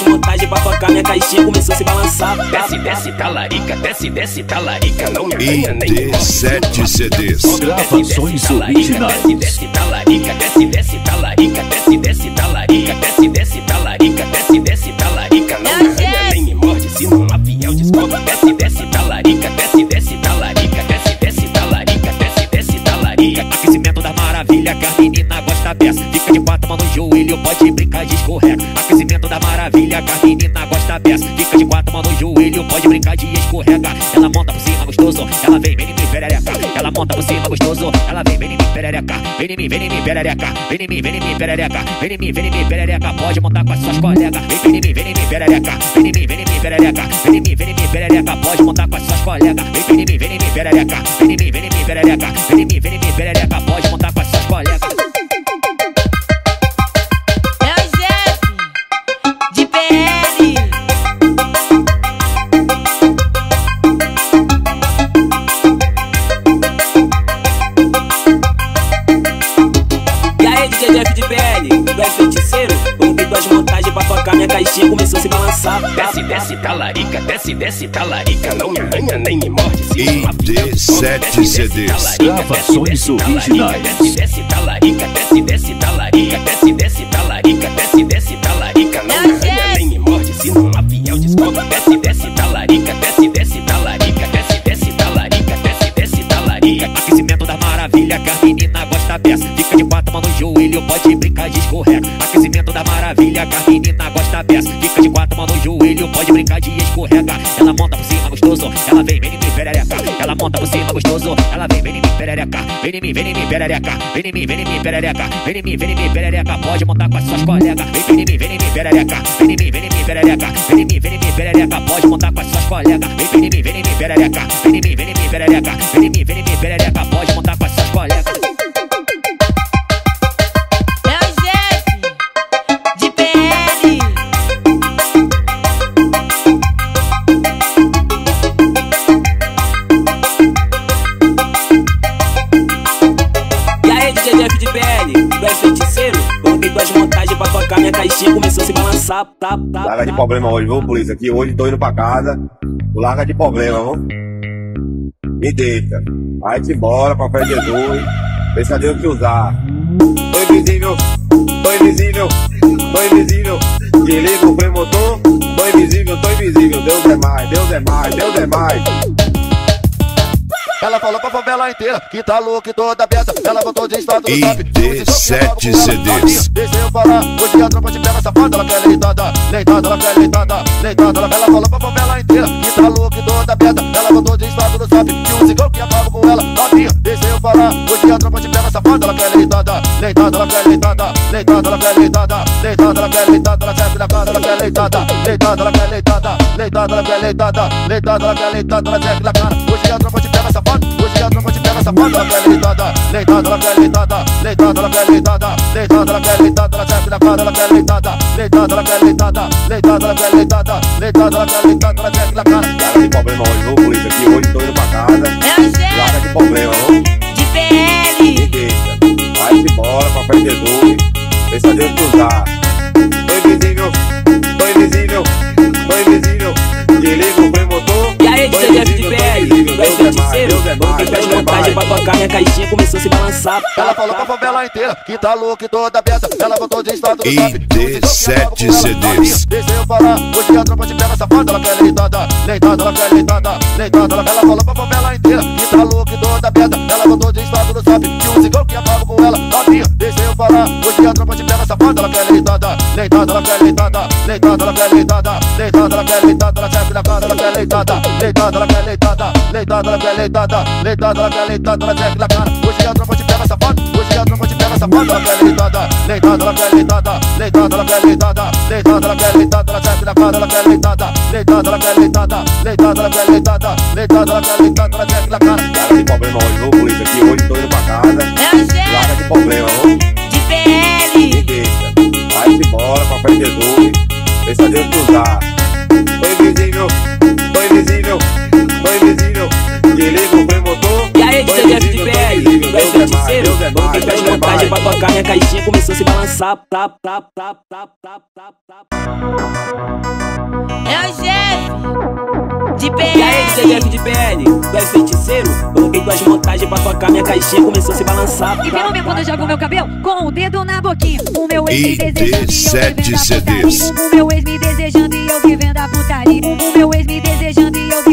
duas montagens pra tocar minha caixinha começou a se balançar. Desce, desce, talarica, desce, desce, talarica, não me ganha nem ID7 CDs. Gravações originais. Desce, desce, talarica, desce, desce, talarica, de quatro mãos no joelho, pode brincar de escorrega. Aquecimento da maravilha que a menina gosta dessa. Fica de quatro mãos no joelho, pode brincar de escorrega. Ela monta por cima gostoso, ela vem, vem em mim, perereca. Ela monta por cima gostoso, ela vem, vem em mim, perereca. Vem em mim, vem em mim, perereca. Vem em mim, vem em mim, perereca. Vem em mim, vem em mim, perereca. Pode montar com as suas colegas. Vem em mim, vem em mim, perereca. Vem em mim, vem em mim, perereca. Vem em mim, vem em mim, perereca. Pode montar com as suas colegas. Vem, vem em mim, vem em mim, perereca. Começou a se balançar. Desce, desce, talarica, desce, desce, talarica, não me arranha nem me morde se não avião descobre. ID7 Desce, desce, CDs. Gravações desce, desce, originais. Desce, desce, talarica, desce, desce, talarica, desce, desce, talarica, desce, desce, talarica, não me arranha nem me morde se não avião descobre. Desce, desce, talarica, desce, desce, talarica, desce, desce, talarica, desce, desce, talarica. Aquecimento da maravilha que a menina gosta dessa. Fica de quatro mãos no joelho, pode brincar de escorrega. Aquecimento da maravilha que a menina gosta dessa. Fica de quatro mãos no joelho, pode brincar de escorrega. Ela monta por cima gostoso, ela vem, vem em mim, perereca. Ela monta por cima gostoso, ela vem, vem em mim, perereca. Vem em mim, vem em mim, perereca. Vem em mim, vem em mim, perereca. Vem em mim, vem em mim, perereca. Pode montar com as suas colegas. Vem, em mim, vem em mim, perereca. Vem em mim, vem em mim, perereca. Vem em mim, vem em mim, perereca. Pode montar com as suas colegas. Vem em mim, vem em mim, perereca. Pra tocar minha caixinha começou a se balançar. Tá, tá, Larga de tá. problema hoje, viu, polícia? Aqui hoje tô indo pra casa. Larga de problema, viu? Me deixa. Vai te embora pra fé de Jesus. Pensa Deus te usar. Tô invisível, tô invisível, tô invisível. Desliga o freio motor. Tô invisível, tô invisível. Deus é mais, Deus é mais, Deus é mais. Ela falou pra favela inteira que tá louca e toda aberta. Ela botou de estado no top. ID7 CDs. Falar, hoje a tropa te pega safada. Ela quer leitada, leitada, ela quer leitada, leitada. Ela, falou pra favela inteira que tá louca e toda aberta. Ela botou de estado no top. Que o cigão que acaba com ela, novinha. Deixa eu falar, hoje a tropa te pega safada. Ela quer leitada, leitada, ela quer leitada, leitada, ela quer leitada, leitada, ela quer leitada. Ela cara, ela quer leitada, leitada, ela quer leitada, leitada, ela quer leitada, leitada, ela quer leitada. Ela hoje a tropa te pega a tropa te pega safada. Ela quer leitada, leitada, ela quer leitada, leitada, ela quer leitada, leitada, ela quer leitada. Ela quer na cara, ela quer leitada, leitada, ela quer leitada, leitada, ela quer leitada, leitada, ela quer leitada. Ela quer na cara. De problema hoje, viu, polícia? Aqui Ela falou pra favela inteira que tá louca e toda aberta. Ela botou de estado no top. ID7 CDs. Deixa eu falar, hoje a tropa te pega safada. Ela quer leitada, leitada, ela quer leitada, leitada. Ela, ela falou pra favela inteira que tá louca e toda aberta. Ela botou de estado no top. Que o cigão que acaba com ela, novinha. Deixa eu falar, hoje a tropa te pega safada. Ela quer leitada, leitada, ela quer leitada, leitada, ela quer leitada, leitada, ela quer leitada. Ela quer na cara, ela quer leitada, leitada, ela quer leitada, leitada, ela quer leitada, leitada, ela quer leitada. Ela quer na cara, hoje a tropa te pega safada. Hoje a tropa te pega safada. Ela quer leitada, leitada, ela quer leitada, leitada, ela quer leitada, leitada, ela quer leitada. Ela quer na cara, ela quer leitada, leitada, ela quer leitada, leitada, ela quer leitada, leitada, ela quer leitada. Ela quer na cara. Larga de problema hoje, viu, polícia? Aqui hoje tô indo pra casa. É Larga de problema, viu? de Me PL. deixa. Vai te embora de Jesus. Pensa Deus te usar. Pra tocar minha caixinha começou a se balançar. Tap, tap, tap, tap, tap, tap, tap. É o chefe de E aí, PL. Jeff de PL, tu é feiticeiro? Coloquei tuas montagens pra tocar, minha caixinha começou a se balançar. E pelo menos quando eu jogo meu cabelo com o dedo na boquinha. O meu ex me desejando e eu vivendo a putaria. O meu ex me desejando e eu vivendo a putaria. O meu ex me desejando e eu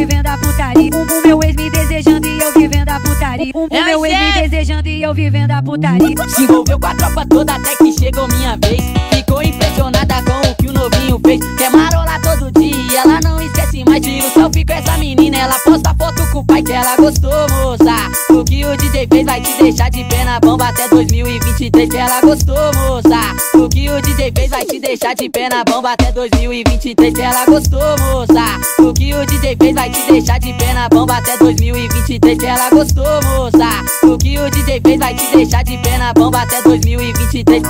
putaria. O É meu ex me gente. desejando e eu vivendo a putaria. Se envolveu com a tropa toda até que chegou minha vez. Ficou impressionada com o que o novinho fez. Quer marolar todo dia, ela não esquece mais. Tira o selfie com essa menina, ela posta foto com o pai que ela gostou, moça. O que o DJ fez vai te deixar de pé na bomba até 2023 que ela gostou, moça. Que o DJ fez vai te deixar de pé na bomba até 2023 que ela gostou, moça. O que o DJ fez vai te deixar de pé na bomba até 2023 que ela gostou, moça. O que o DJ fez vai te deixar de pé na bomba até 2023.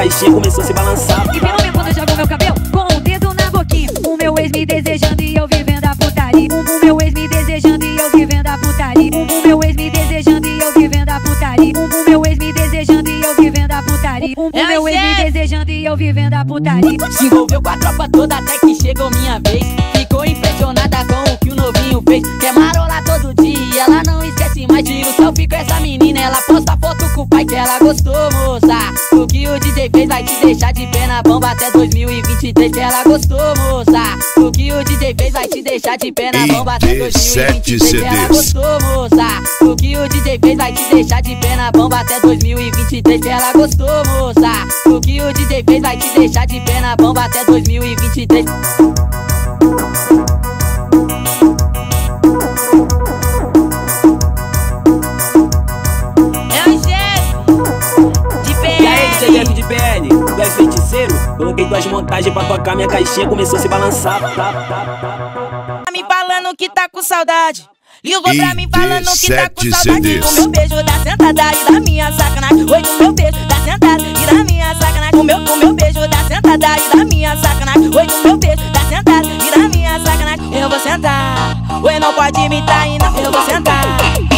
Caixinha começou a se balançar. E pelo menos quando eu jogo meu cabelo com o dedo na boquinha. O meu ex me desejando e eu vivendo a putaria. O meu ex me desejando e eu vivendo a putaria. O meu ex me desejando e eu vivendo a putaria. O meu ex me desejando e eu vivendo a putaria. O É meu ex me desejando e eu vivendo a putaria. Se envolveu com a tropa toda até que chegou minha vez. Ficou impressionada com o que o novinho fez. Quer marolar todo dia, ela não esquece mais. Tira o selfie com essa menina, ela posta foto com o pai que ela gostou, moça. O que o DJ fez vai te deixar de pé na bomba até 2023 que ela gostou, moça. O que o DJ fez vai te deixar de pé na bomba até ID 2023 que ela gostou, moça. O que o DJ fez vai te deixar de pé na bomba até 2023 que ela gostou, moça. O que o DJ fez vai te deixar de pé na bomba até 2023. Coloquei tuas montagens pra tocar, minha caixinha começou a se balançar. Tá me falando que tá com saudade. Ligou pra mim falando que tá com saudade do meu beijo da sentada e da minha sacanagem. Oi, do meu beijo da sentada e da minha sacanagem. O meu, o meu beijo da sentada e da minha sacanagem. Oi, do meu beijo da sentada e da minha sacanagem. Eu vou sentar. Oi, não pode me trair, não. Eu vou sentar.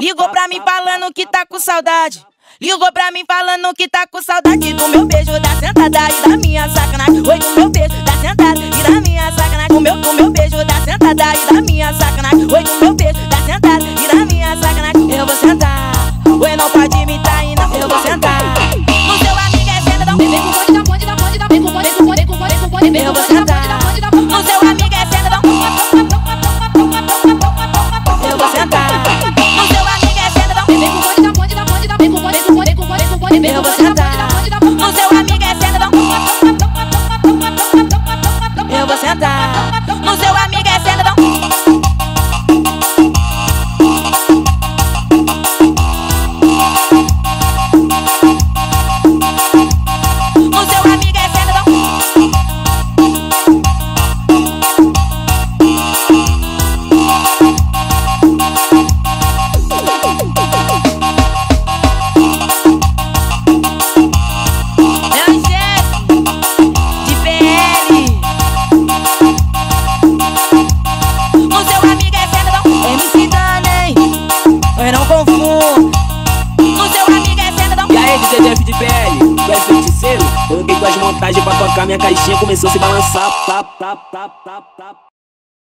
Ligou pra mim falando que tá com saudade. Ligou pra mim falando que tá com saudade do meu beijo da sentada e da minha sacanagem. Oi, do meu beijo da sentada e da minha sacanagem. O meu, o meu beijo da sentada e da minha sacanagem. Oi, do meu beijo da sentada e da minha sacanagem. Eu vou sentar. Oi, não pode me trair, minha caixinha começou a se balançar. Tap, tap, tap.